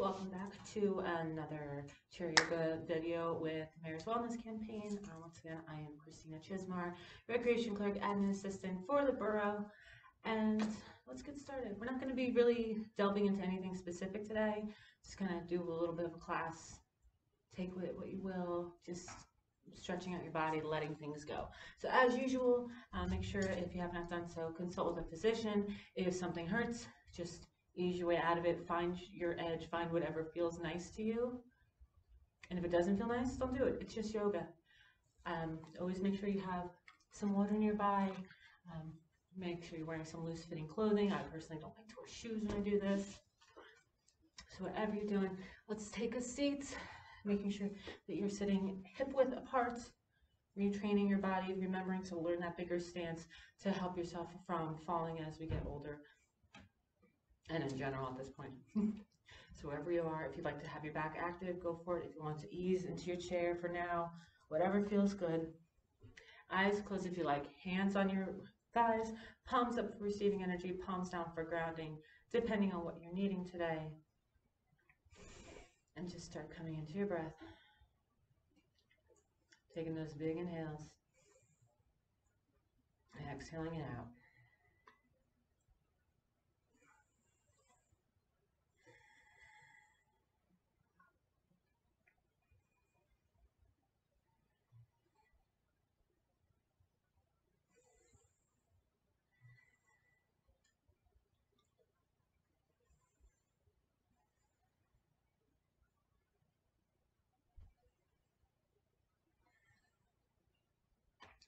Welcome back to another chair yoga video with Mayor's Wellness Campaign. Uh, once again, I am Christina Chismar, Recreation Clerk, Admin Assistant for the borough. And let's get started. We're not going to be really delving into anything specific today. Just going to do a little bit of a class. Take what you will. Just stretching out your body, letting things go. So as usual, uh, make sure if you have not done so, consult with a physician. If something hurts, just ease your way out of it. Find your edge. Find whatever feels nice to you. And if it doesn't feel nice, don't do it. It's just yoga. Um, always make sure you have some water nearby. Um, make sure you're wearing some loose fitting clothing. I personally don't like to wear shoes when I do this. So whatever you're doing, let's take a seat making sure that you're sitting hip width apart, retraining your body, remembering to learn that bigger stance to help yourself from falling as we get older and in general at this point. so wherever you are, if you'd like to have your back active, go for it. If you want to ease into your chair for now, whatever feels good. Eyes closed if you like. Hands on your thighs, palms up for receiving energy, palms down for grounding, depending on what you're needing today and just start coming into your breath. Taking those big inhales. and Exhaling it out.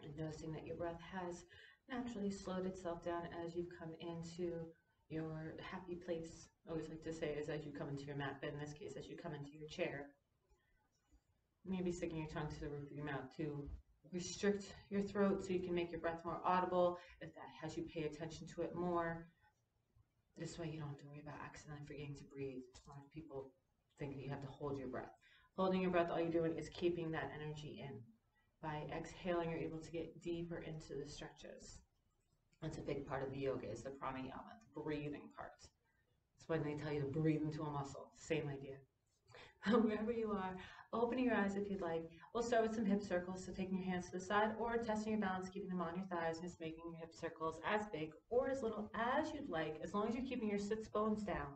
And noticing that your breath has naturally slowed itself down as you've come into your happy place. I always like to say is as you come into your mat, but in this case, as you come into your chair. Maybe sticking your tongue to the roof of your mouth to restrict your throat so you can make your breath more audible. If that has you pay attention to it more, this way you don't have to worry about accidentally forgetting to breathe. A lot of people think that you have to hold your breath. Holding your breath, all you're doing is keeping that energy in. By exhaling, you're able to get deeper into the stretches. That's a big part of the yoga is the pranayama, the breathing part. That's when they tell you to breathe into a muscle. Same idea. Wherever you are, opening your eyes if you'd like. We'll start with some hip circles, so taking your hands to the side or testing your balance, keeping them on your thighs, just making your hip circles as big or as little as you'd like, as long as you're keeping your sits bones down.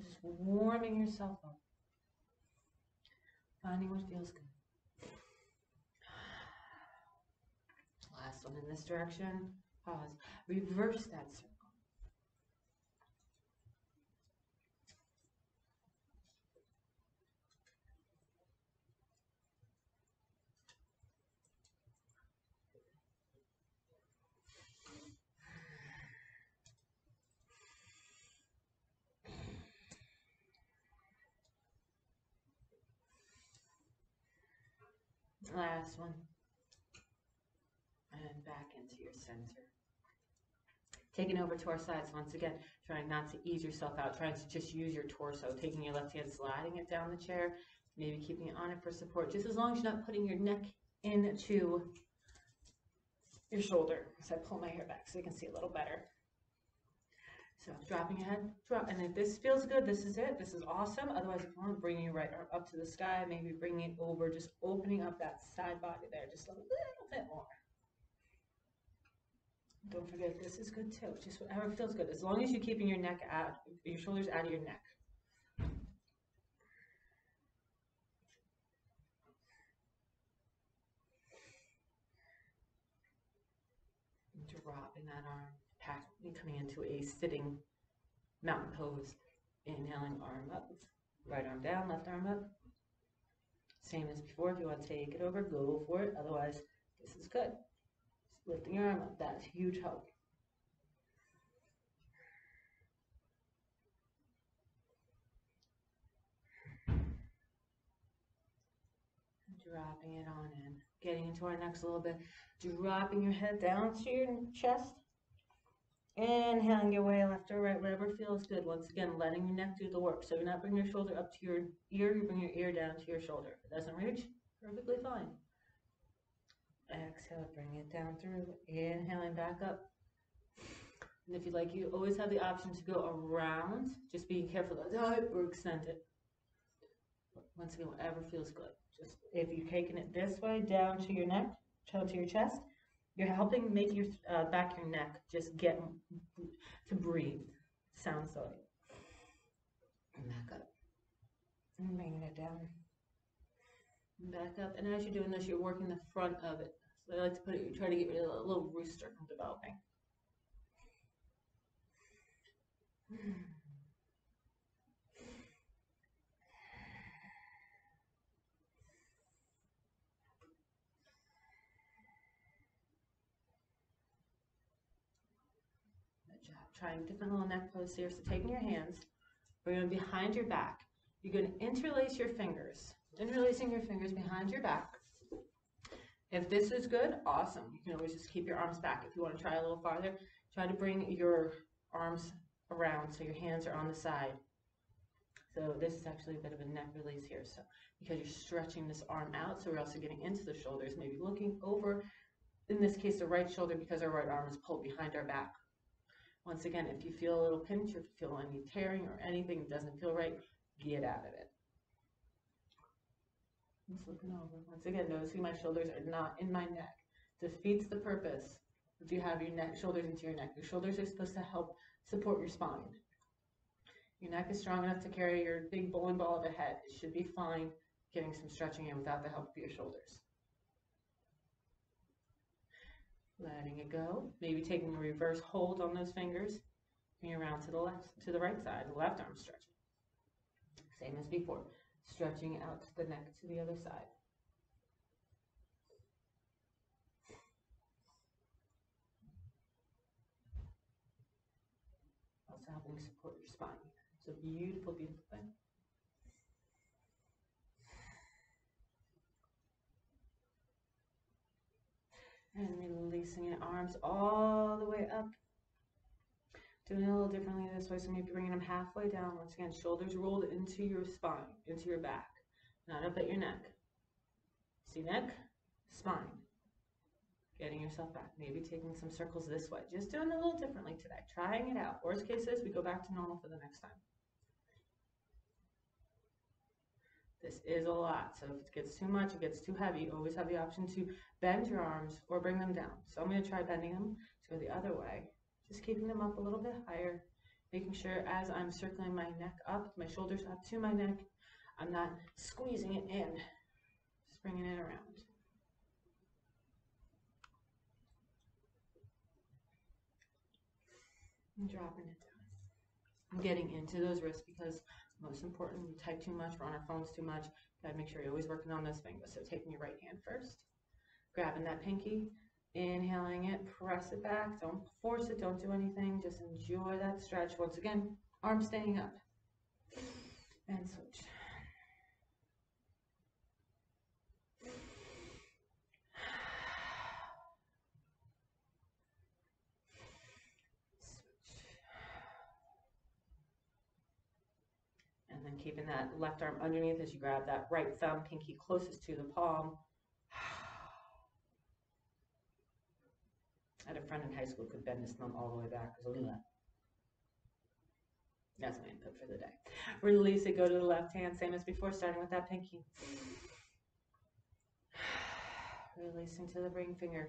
Just warming yourself up. Finding what feels good. Last one in this direction. Pause. Reverse that circle. Last one back into your center. Taking over to our sides once again, trying not to ease yourself out, trying to just use your torso, taking your left hand, sliding it down the chair, maybe keeping it on it for support, just as long as you're not putting your neck into your shoulder. So I pull my hair back so you can see a little better. So dropping your head, drop, and if this feels good, this is it. This is awesome. Otherwise, if you want to bring your right arm up to the sky, maybe bring it over, just opening up that side body there just a little bit more. Don't forget, this is good too. Just whatever feels good. As long as you're keeping your neck out, your shoulders out of your neck. Dropping that arm, coming into a sitting mountain pose. Inhaling, arm up, right arm down, left arm up. Same as before. If you want to take it over, go for it. Otherwise, this is good lifting your arm up. That's huge help. Dropping it on in. Getting into our next a little bit. Dropping your head down to your chest. Inhaling your way left or right, whatever feels good. Once again, letting your neck do the work. So you're not bringing your shoulder up to your ear, you bring your ear down to your shoulder. If it doesn't reach, perfectly fine. Exhale, bring it down through. Inhaling back up. And if you like, you always have the option to go around, just being careful to tie it or extend it. Once again, whatever feels good. Just if you're taking it this way down to your neck, down to your chest, you're helping make your uh, back your neck just get to breathe. Sounds silly. And back up. And bringing it down. Back up. And as you're doing this, you're working the front of it. So I like to put it, try to get rid of a little rooster from developing. Good job. Trying different little neck pose here. So taking your hands, bring them behind your back. You're going to interlace your fingers. Interlacing your fingers behind your back. If this is good, awesome. You can always just keep your arms back. If you want to try a little farther, try to bring your arms around so your hands are on the side. So this is actually a bit of a neck release here. So because you're stretching this arm out, so we're also getting into the shoulders, maybe looking over, in this case, the right shoulder because our right arm is pulled behind our back. Once again, if you feel a little pinch, if you feel any tearing or anything that doesn't feel right, get out of it. Looking over. Once again, noticing my shoulders are not in my neck. Defeats the purpose if you have your neck, shoulders into your neck. Your shoulders are supposed to help support your spine. Your neck is strong enough to carry your big bowling ball of a head. It should be fine getting some stretching in without the help of your shoulders. Letting it go. Maybe taking a reverse hold on those fingers. Bring around to the left, to the right side, left arm stretching. Same as before. Stretching out the neck to the other side. Also helping support your spine. It's a beautiful, beautiful thing. And releasing your arms all the way up. Doing it a little differently this way, so maybe bringing them halfway down. Once again, shoulders rolled into your spine, into your back, not up at your neck. See neck, spine. Getting yourself back. Maybe taking some circles this way. Just doing it a little differently today. Trying it out. Worst case is we go back to normal for the next time. This is a lot, so if it gets too much, it gets too heavy, you always have the option to bend your arms or bring them down. So I'm going to try bending them to go the other way, just keeping them up a little bit higher, making sure as I'm circling my neck up, my shoulders up to my neck, I'm not squeezing it in, just bringing it around. And dropping it down. I'm getting into those wrists because most important, we type too much, we're on our phones too much. Gotta make sure you're always working on those fingers. So taking your right hand first, grabbing that pinky, inhaling it, press it back. Don't force it, don't do anything. Just enjoy that stretch. Once again, arm staying up. And switch. And then keeping that left arm underneath as you grab that right thumb, pinky closest to the palm. Had a friend in high school could bend his thumb all the way back. So. That's my input for the day. Release it, go to the left hand, same as before, starting with that pinky. Releasing to the ring finger.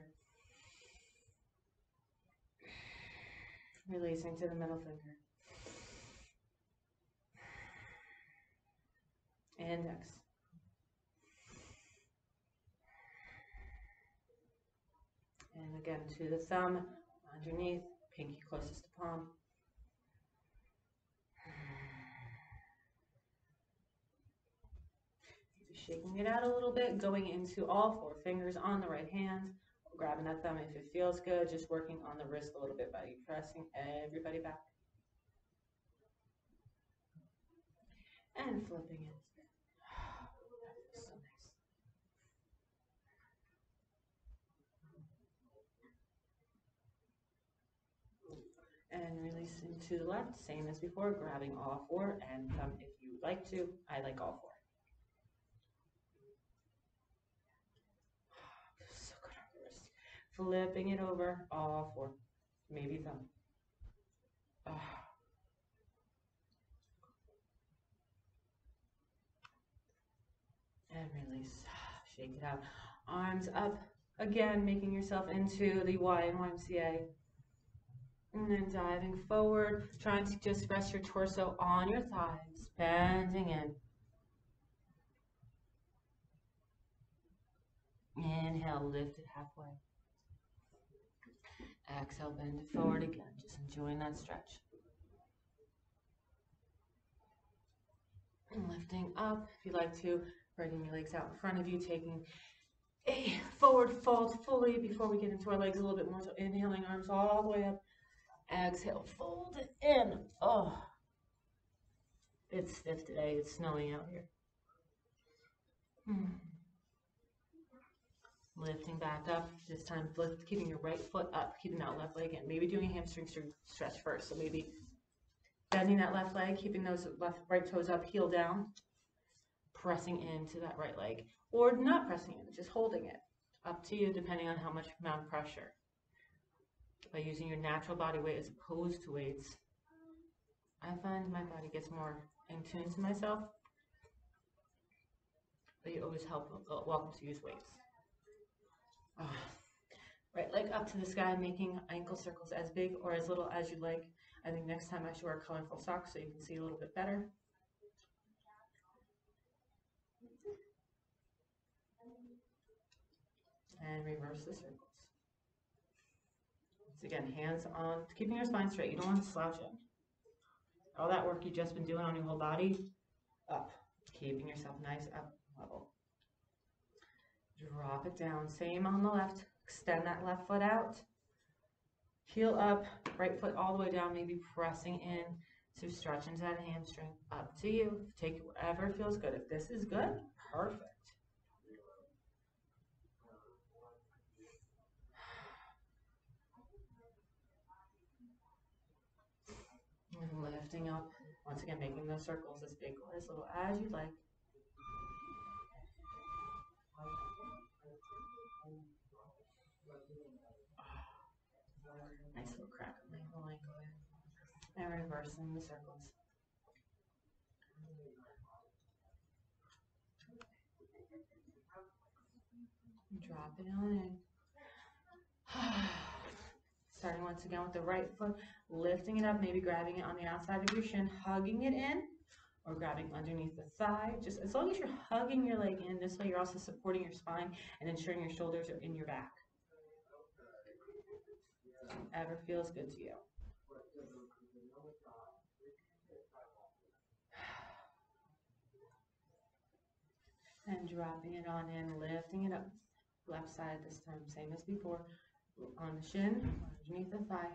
Releasing to the middle finger. And again to the thumb, underneath, pinky closest to palm. Shaking it out a little bit, going into all four fingers on the right hand, grabbing that thumb if it feels good, just working on the wrist a little bit by pressing everybody back. And flipping it. So nice. And releasing to the left, same as before, grabbing all four and if you like to. I like all four. So good on the wrist. Flipping it over, all four. Maybe thumb. Ah. And release. Shake it out. Arms up. Again, making yourself into the Y and YMCA. And then diving forward, trying to just rest your torso on your thighs, bending in. Inhale, lift it halfway. Exhale, bend it forward again. Just enjoying that stretch. And lifting up. If you like to, spreading your legs out in front of you, taking a forward fold fully before we get into our legs a little bit more. So inhaling, arms all the way up. Exhale, fold it in. Oh, it's stiff today. It's snowing out here. Hmm. Lifting back up. This time, lift, keeping your right foot up, keeping that left leg in. Maybe doing a hamstring stretch first. So maybe bending that left leg, keeping those left right toes up, heel down, pressing into that right leg, or not pressing in, just holding it. Up to you, depending on how much amount of pressure by using your natural body weight as opposed to weights, I find my body gets more in tune to myself. But you always help, uh, welcome to use weights. Oh. Right leg up to the sky, making ankle circles as big or as little as you like. I think next time I should wear colorful socks so you can see a little bit better. And reverse the circle. Again, hands on, keeping your spine straight. You don't want to slouch in. All that work you've just been doing on your whole body, up. Keeping yourself nice up level. Drop it down. Same on the left. Extend that left foot out. Heel up, right foot all the way down, maybe pressing in to stretch into that hamstring. Up to you. Take whatever feels good. If this is good, perfect. Lifting up. Once again, making those circles as big or as little as you'd like. Ah, nice little crack of ankle, ankle there. And reversing the circles. Drop it on in. Ah. Starting once again with the right foot, lifting it up, maybe grabbing it on the outside of your shin, hugging it in, or grabbing underneath the thigh. Just as long as you're hugging your leg in, this way you're also supporting your spine and ensuring your shoulders are in your back. Whatever feels good to you. And dropping it on in, lifting it up. Left side this time, same as before on the shin, underneath the thigh.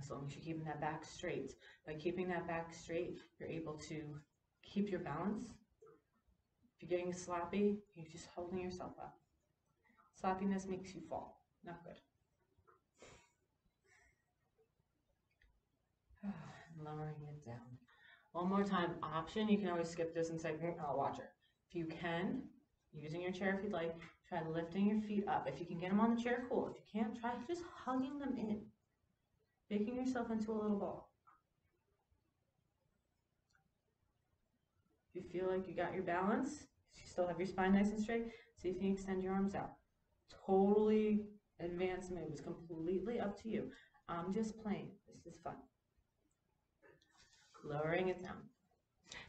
As long as you're keeping that back straight. By keeping that back straight, you're able to keep your balance. If you're getting sloppy, you're just holding yourself up. Sloppiness makes you fall. Not good. Lowering it down. One more time. Option, you can always skip this and say, mm, I'll watch it. If you can, using your chair if you'd like, Try lifting your feet up. If you can get them on the chair, cool. If you can't, try just hugging them in. Making yourself into a little ball. If you feel like you got your balance, you still have your spine nice and straight, see if you can extend your arms out. Totally advanced moves, completely up to you. I'm just playing. This is fun. Lowering it down.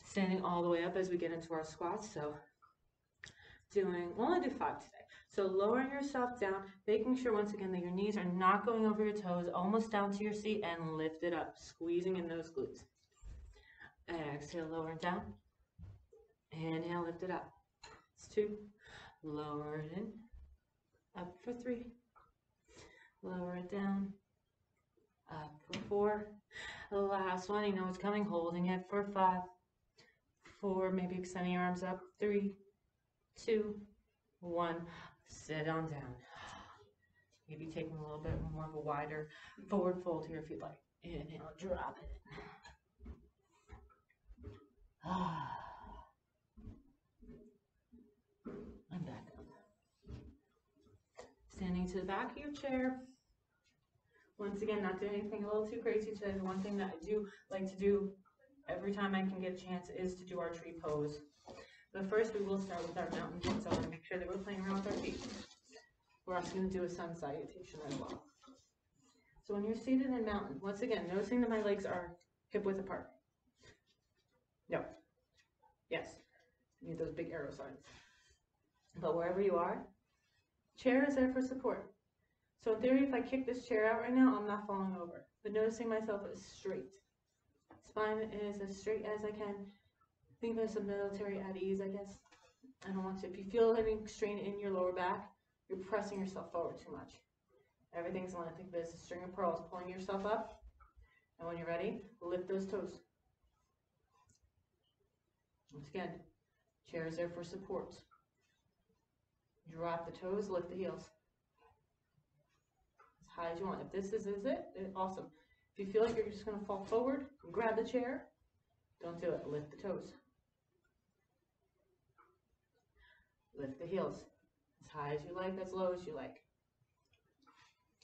Standing all the way up as we get into our squats. So doing, we'll only do five today. So lowering yourself down, making sure once again that your knees are not going over your toes, almost down to your seat, and lift it up, squeezing in those glutes. Exhale, lower it down. Inhale, lift it up. It's two. Lower it in. Up for three. Lower it down. Up for four. Last one, you know it's coming, holding it for five. Four, maybe extending your arms up. Three, two, one. Sit on down. Maybe taking a little bit more of a wider forward fold here if you'd like. Inhale, drop it. I'm back up. Standing to the back of your chair. Once again, not doing anything a little too crazy today. The one thing that I do like to do every time I can get a chance is to do our tree pose. But first we will start with our mountain so I want to make sure that we're playing around with our feet. We're also going to do a sun salutation as well. So when you're seated in mountain, once again, noticing that my legs are hip width apart. No. Yes. You Need those big arrow signs. But wherever you are, chair is there for support. So in theory, if I kick this chair out right now, I'm not falling over. But noticing myself is straight. Spine is as straight as I can. Think of as a military at ease, I guess. I don't want to. If you feel any strain in your lower back, you're pressing yourself forward too much. Everything's aligned. Think of it as a string of pearls, pulling yourself up. And when you're ready, lift those toes. Once again, chair is there for support. Drop the toes, lift the heels. As high as you want. If this is, is it, it, awesome. If you feel like you're just going to fall forward, grab the chair. Don't do it. Lift the toes. Lift the heels. As high as you like, as low as you like.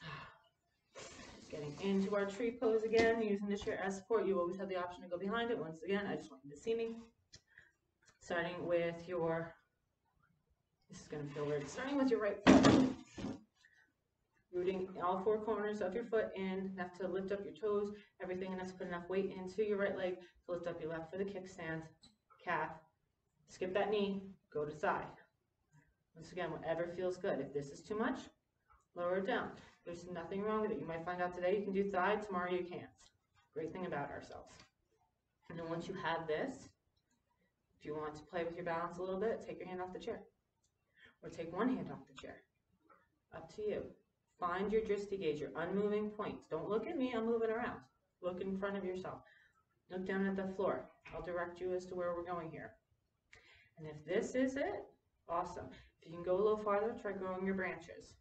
Getting into our tree pose again, using the chair as support. You always have the option to go behind it. Once again, I just want you to see me. Starting with your, this is going to feel weird, starting with your right foot. Rooting all four corners of your foot in, enough to lift up your toes, everything enough to put enough weight into your right leg to lift up your left for the kickstand, calf. Skip that knee, go to side. Once again, whatever feels good. If this is too much, lower it down. There's nothing wrong with it. You might find out today you can do thigh, tomorrow you can't. Great thing about ourselves. And then once you have this, if you want to play with your balance a little bit, take your hand off the chair. Or take one hand off the chair. Up to you. Find your drishti gaze, your unmoving point. Don't look at me, I'm moving around. Look in front of yourself. Look down at the floor. I'll direct you as to where we're going here. And if this is it, awesome. If you can go a little farther, try growing your branches.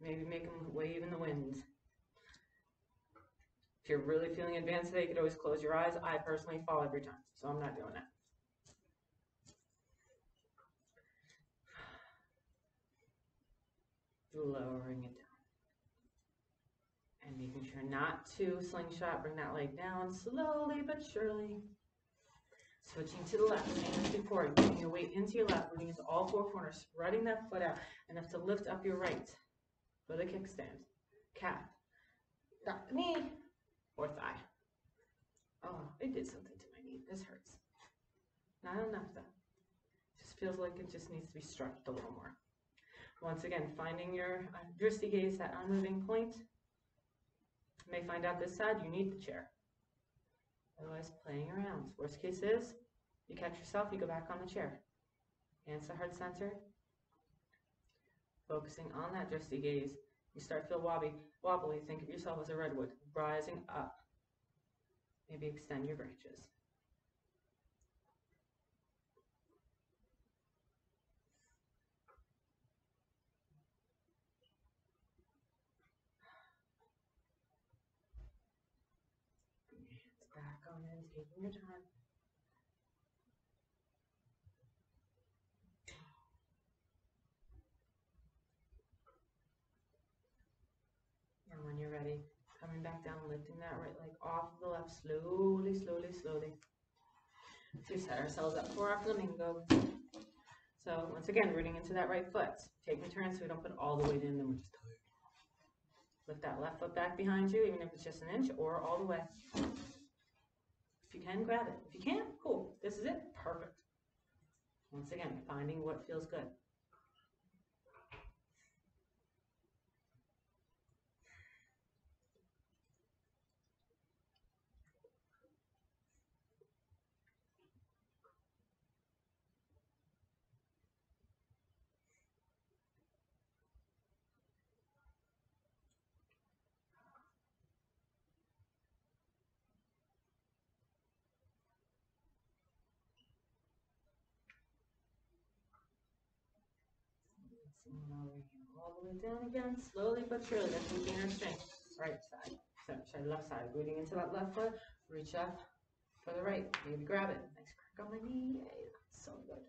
Maybe make them wave in the wind. If you're really feeling advanced today, you could always close your eyes. I personally fall every time, so I'm not doing that. lowering it down. And making sure not to slingshot, bring that leg down slowly but surely. Switching to the left, same as before, getting your weight into your left, moving into all four corners, spreading that foot out, enough to lift up your right for the kickstand. Calf, the knee, or thigh. Oh, it did something to my knee. This hurts. Not enough though. Just feels like it just needs to be stretched a little more. Once again, finding your uh, drishti gaze, that unmoving point. You may find out this side you need the chair. Otherwise, playing around. Worst case is, you catch yourself, you go back on the chair. Hands to heart center. Focusing on that drishti gaze. You start to feel wobbly, wobbly. Think of yourself as a redwood, rising up. Maybe extend your branches. Taking your time. And when you're ready, coming back down, lifting that right leg off of the left, slowly, slowly, slowly. To set ourselves up for our flamingo. So once again, rooting into that right foot. Taking turns so we don't put all the weight in, then we're just tired. Lift that left foot back behind you, even if it's just an inch, or all the way you can, grab it. If you can't, cool. This is it. Perfect. Once again, finding what feels good. All the way down again, slowly but surely. That's we gain our strength. Right side. So, sorry, left side. Rooting into that left foot. Reach up for the right. Maybe grab it. Nice crack on my knee. So good.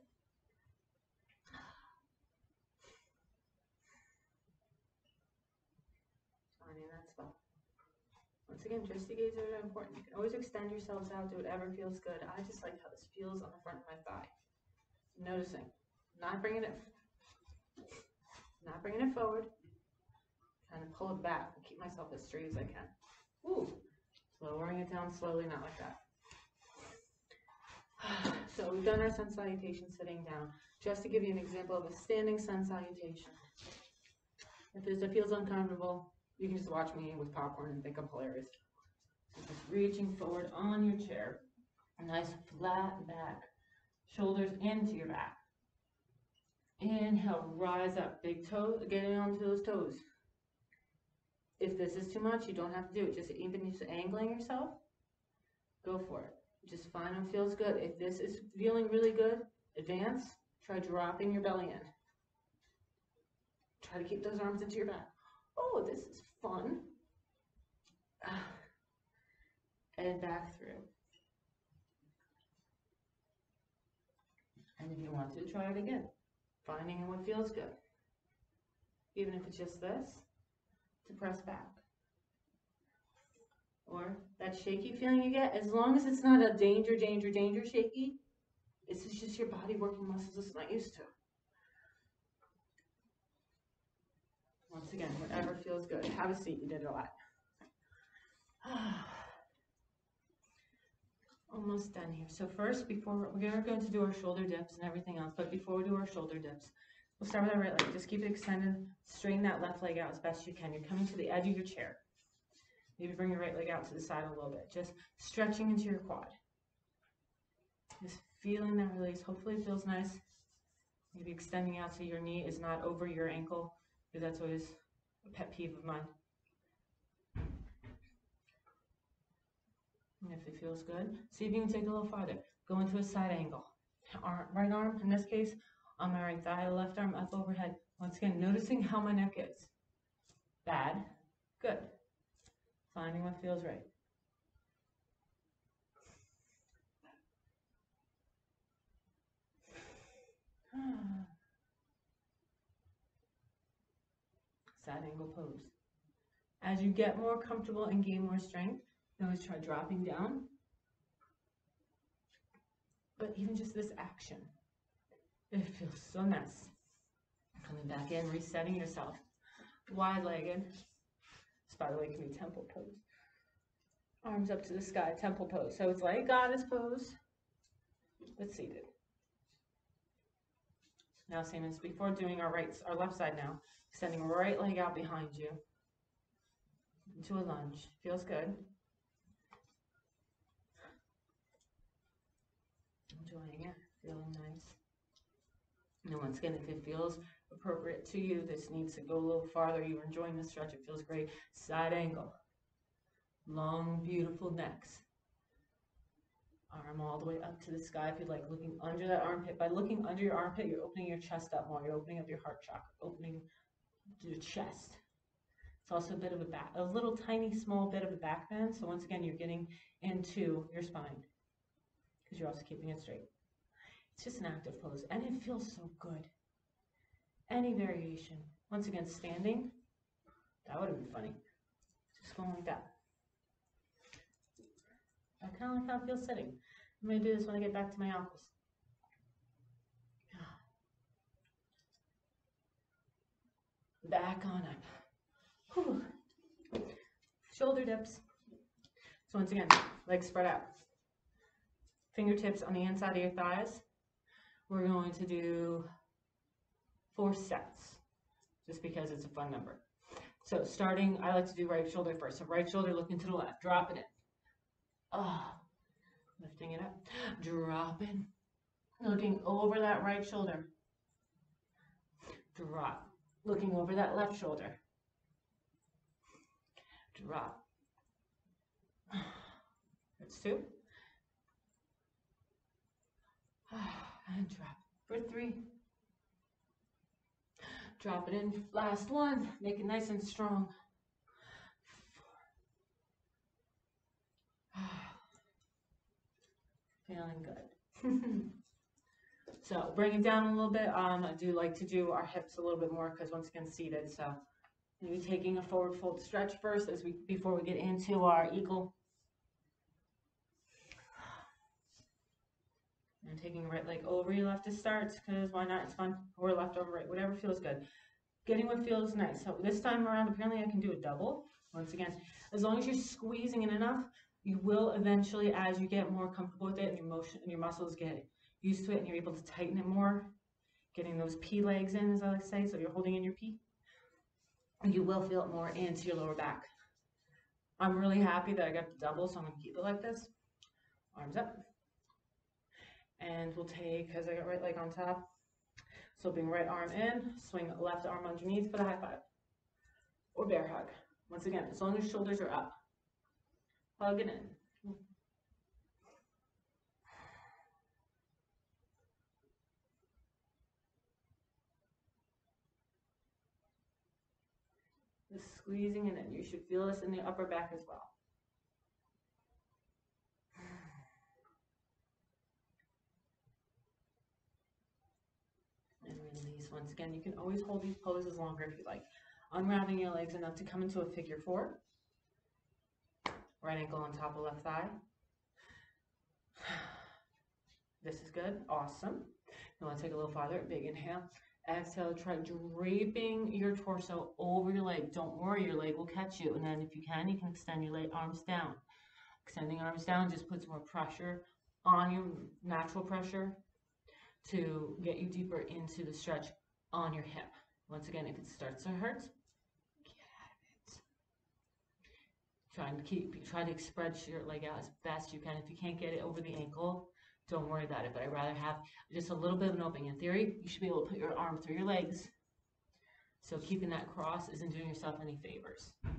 Once again, just the gaze are important. You can always extend yourselves out, do whatever feels good. I just like how this feels on the front of my thigh. Noticing, not bringing it, not bringing it forward. Kind of pull it back and keep myself as straight as I can. Ooh, lowering it down slowly, not like that. So we've done our sun salutation sitting down. Just to give you an example of a standing sun salutation. If this feels uncomfortable, you can just watch me with popcorn and think I'm hilarious. So just reaching forward on your chair. A nice flat back. Shoulders into your back. Inhale, rise up. Big toe, getting onto those toes. If this is too much, you don't have to do it. Just even just angling yourself, go for it. Just find what feels good. If this is feeling really good, advance. Try dropping your belly in. Try to keep those arms into your back. Oh, this is fun. And back through. And if you want to, try it again. Finding what feels good. Even if it's just this, to press back or that shaky feeling you get, as long as it's not a danger, danger, danger shaky, this is just your body working muscles it's not used to. Once again, whatever feels good. Have a seat, you did a lot. Ah. Almost done here. So first, before we are going to do our shoulder dips and everything else, but before we do our shoulder dips, we'll start with our right leg. Just keep it extended. Straighten that left leg out as best you can. You're coming to the edge of your chair. Maybe bring your right leg out to the side a little bit. Just stretching into your quad. Just feeling that release. Hopefully it feels nice. Maybe extending out so your knee is not over your ankle, because that's always a pet peeve of mine. If it feels good, see if you can take a little farther. Go into a side angle. Arm, right arm, in this case, on my right thigh, left arm up overhead. Once again, noticing how my neck is. Bad, good. Finding what feels right. Side angle pose. As you get more comfortable and gain more strength, you always try dropping down. But even just this action, it feels so nice. Coming back in, resetting yourself. Wide-legged, by the way, can be temple pose. Arms up to the sky, temple pose. So it's like goddess pose, but seated. Now, same as before, doing our right, our left side now. Extending right leg out behind you into a lunge. Feels good. Enjoying it, feeling nice. And once again, if it feels appropriate to you. This needs to go a little farther. You're enjoying the stretch. It feels great. Side angle. Long, beautiful necks. Arm all the way up to the sky if you like, looking under that armpit. By looking under your armpit, you're opening your chest up more. You're opening up your heart chakra, opening your chest. It's also a bit of a back, a little tiny, small bit of a back bend. So once again, you're getting into your spine because you're also keeping it straight. It's just an active pose, and it feels so good any variation. Once again, standing. That would have been funny. Just going like that. I kind of like how it feels sitting. I'm going to do this when I get back to my office. Back on up. Whew. Shoulder dips. So once again, legs spread out. Fingertips on the inside of your thighs. We're going to do four sets, just because it's a fun number. So starting, I like to do right shoulder first. So right shoulder looking to the left, dropping it. Oh, lifting it up, dropping, looking over that right shoulder. Drop, looking over that left shoulder. Drop. That's two. And drop for three. Drop it in. Last one. Make it nice and strong. Feeling good. so bring it down a little bit. Um, I do like to do our hips a little bit more because once again seated. So Maybe taking a forward fold stretch first as we before we get into our eagle. And taking right leg over your left to start, because why not? It's fun. Or left over right, whatever feels good. Getting what feels nice. So this time around, apparently I can do a double. Once again, as long as you're squeezing it enough, you will eventually, as you get more comfortable with it and your motion and your muscles get used to it and you're able to tighten it more, getting those P legs in, as I like to say, so you're holding in your P, you will feel it more into your lower back. I'm really happy that I got the double, so I'm to keep it like this. Arms up. And we'll take, as I got right leg on top, so bring right arm in, swing left arm underneath for the high five. Or bear hug. Once again, as long as shoulders are up. Hug it in. Just squeezing it in. You should feel this in the upper back as well. And release once again. You can always hold these poses longer if you like. Unwrapping your legs enough to come into a figure four. Right ankle on top of left thigh. This is good. Awesome. You want to take a little farther. Big inhale. Exhale. Try draping your torso over your leg. Don't worry, your leg will catch you. And then if you can, you can extend your leg arms down. Extending arms down just puts more pressure on your natural pressure, to get you deeper into the stretch on your hip. Once again, if it starts to hurt, Trying to keep, try to spread your leg out as best you can. If you can't get it over the ankle, don't worry about it. But I'd rather have just a little bit of an opening. In theory, you should be able to put your arm through your legs. So keeping that cross isn't doing yourself any favors.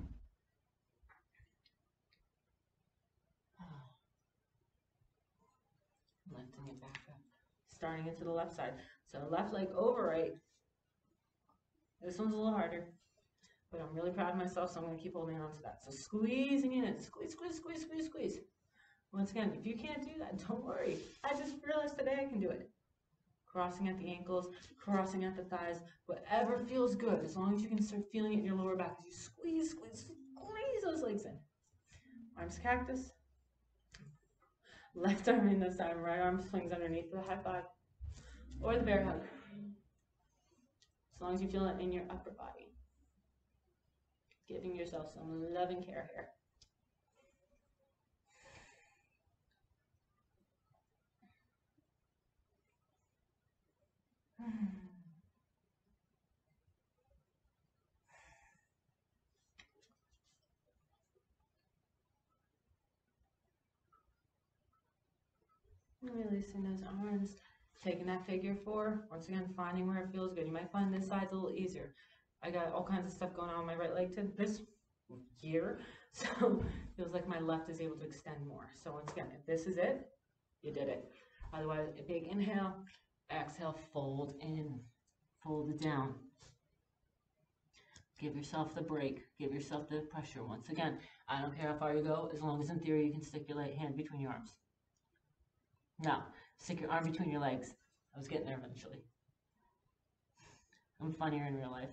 Lifting it back up. Starting into the left side. So left leg over right. This one's a little harder. But I'm really proud of myself, so I'm going to keep holding on to that. So squeezing in it. Squeeze, squeeze, squeeze, squeeze, squeeze. Once again, if you can't do that, don't worry. I just realized today I can do it. Crossing at the ankles, crossing at the thighs, whatever feels good, as long as you can start feeling it in your lower back as you squeeze, squeeze, squeeze those legs in. Arms cactus. Left arm in this time, right arm swings underneath the high five. Or the bear hug. As long as you feel it in your upper body giving yourself some loving care here. Releasing those arms, taking that figure four. Once again, finding where it feels good. You might find this side's a little easier. I got all kinds of stuff going on my right leg to this year. So it feels like my left is able to extend more. So once again, if this is it, you did it. Otherwise, a big inhale, exhale, fold in, fold it down. Give yourself the break. Give yourself the pressure. Once again, I don't care how far you go, as long as in theory you can stick your hand between your arms. Now, stick your arm between your legs. I was getting there eventually. I'm funnier in real life.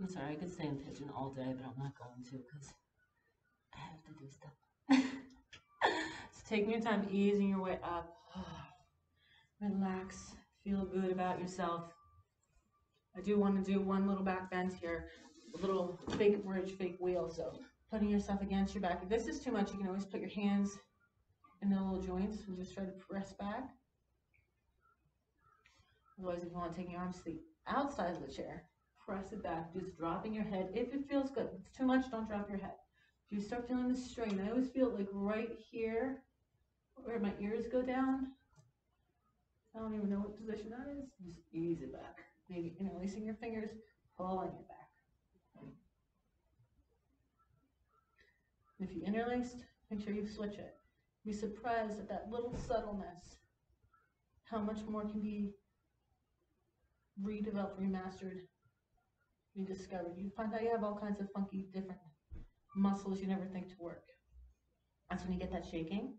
I'm sorry, I could stay in pigeon all day, but I'm not going to because I have to do stuff. so taking your time, easing your way up. Relax, feel good about yourself. I do want to do one little back bend here, a little fake bridge, fake wheel. So putting yourself against your back. If this is too much, you can always put your hands in the little joints and just try to press back. Otherwise, if you want to take your arms to the outside of the chair, press it back, just dropping your head if it feels good. It's too much, don't drop your head. If you start feeling the strain, I always feel it like right here where my ears go down. I don't even know what position that is. Just ease it back. Maybe interlacing your fingers, pulling it back. If you interlaced, make sure you switch it. Be surprised at that little subtleness how much more can be redeveloped, remastered, rediscovered. You find out you have all kinds of funky, different muscles you never think to work. That's when you get that shaking.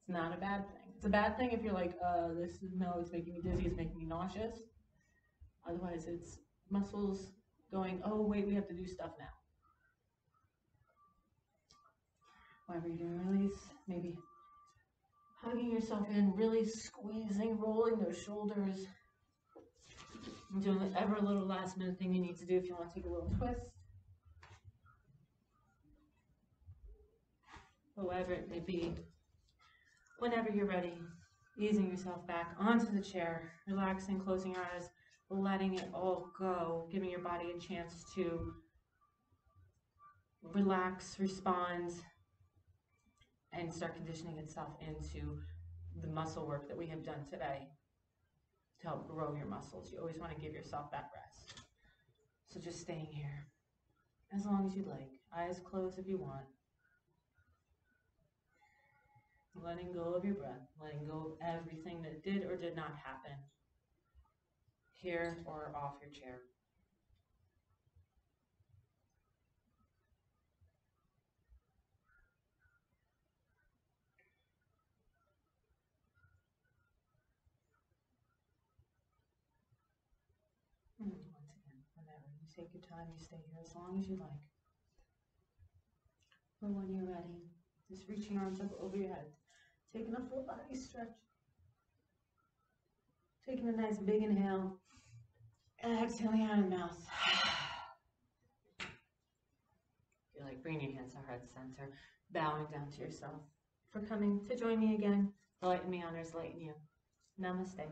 It's not a bad thing. It's a bad thing if you're like, uh, this is, no, it's making me dizzy, it's making me nauseous. Otherwise, it's muscles going, oh, wait, we have to do stuff now. Whatever you're doing, release, maybe hugging yourself in, really squeezing, rolling those shoulders. And doing whatever little last minute thing you need to do if you want to take a little twist. Whatever it may be. Whenever you're ready, easing yourself back onto the chair, relaxing, closing your eyes, letting it all go, giving your body a chance to relax, respond, and start conditioning itself into the muscle work that we have done today to help grow your muscles. You always want to give yourself that rest. So just staying here as long as you'd like. Eyes closed if you want. Letting go of your breath, letting go of everything that did or did not happen here or off your chair. And once again, whenever you take your time, you stay here as long as you like. But when you're ready, just reach your arms up over your head. Taking a full body stretch. Taking a nice big inhale. And exhaling out of the mouth. Feel like bringing your hands to heart center, bowing down to yourself. For coming to join me again, the Light in Me honors light in you. Namaste.